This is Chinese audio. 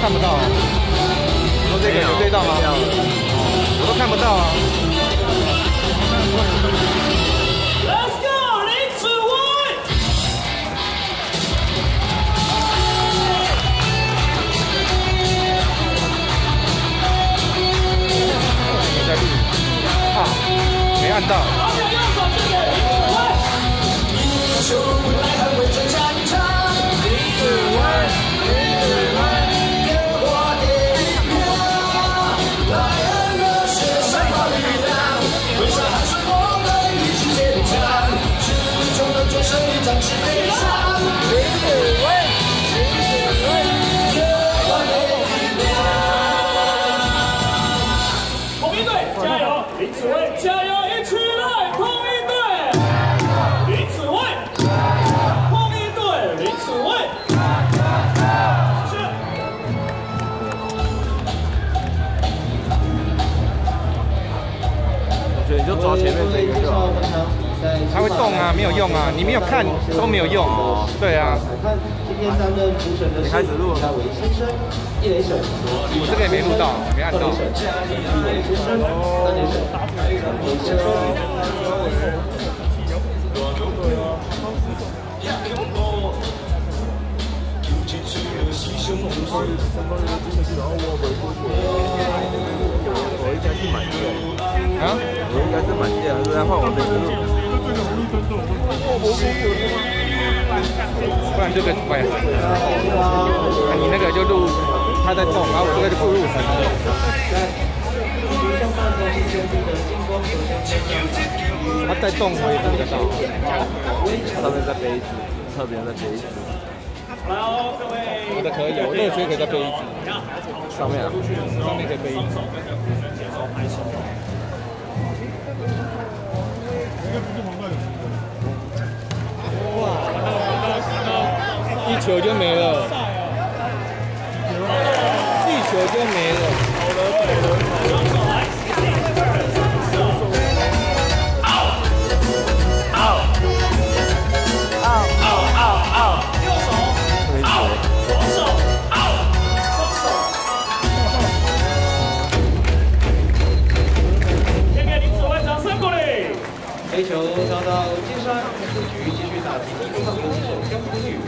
看不到啊。说这个有对到吗？我都看不到啊。Let's go。啊，没按到。你就抓前面这个就好。它会动啊，没有用啊，你没有看都没有用。对啊，今天担任主审的是大伟先生，一垒手，我这个也没录到，没按到。一啊，我应该是满线，还是在换我这个。路？不然就跟喂，你那个就录他在动，然后我这个就不录成。他在动我也录得到。上面再背一支，侧边再背一支，来哦，各位。我的可以，我热水可以。再背一支，上面啊，上面可以。背一支。一球就没了，一球就没了。到金山，分局继续打击低空的攻击手，将空域